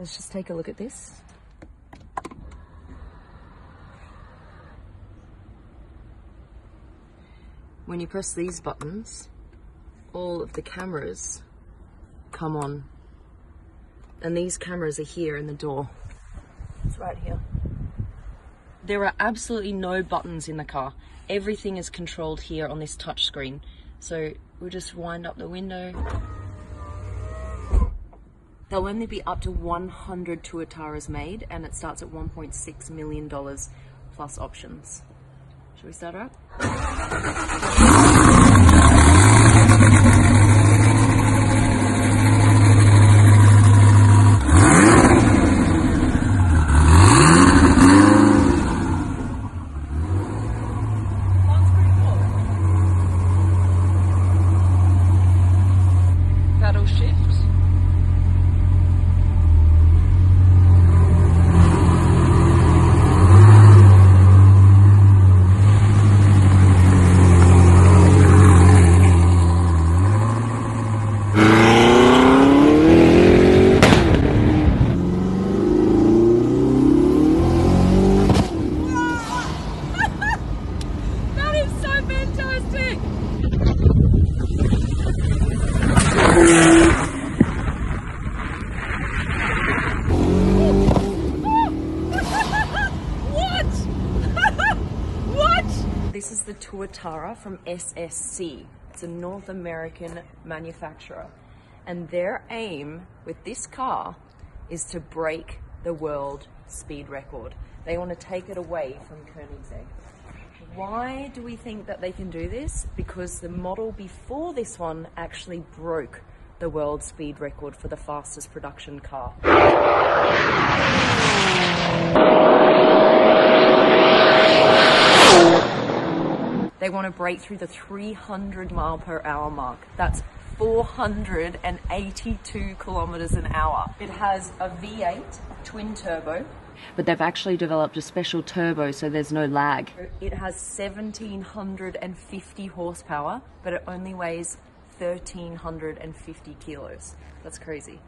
Let's just take a look at this. When you press these buttons, all of the cameras come on. And these cameras are here in the door. It's right here. There are absolutely no buttons in the car. Everything is controlled here on this touch screen. So we'll just wind up the window. There'll only be up to 100 Tuataras made and it starts at $1.6 million plus options. Should we start her up? Paddle shift. That is so what? what? This is the Tuatara from SSC. It's a North American manufacturer. And their aim with this car is to break the world speed record. They want to take it away from Koenigsegg. Why do we think that they can do this? Because the model before this one actually broke the world speed record for the fastest production car. They want to break through the 300 mile per hour mark. That's 482 kilometers an hour. It has a V8 twin turbo, but they've actually developed a special turbo so there's no lag. It has 1750 horsepower, but it only weighs 1350 kilos. That's crazy.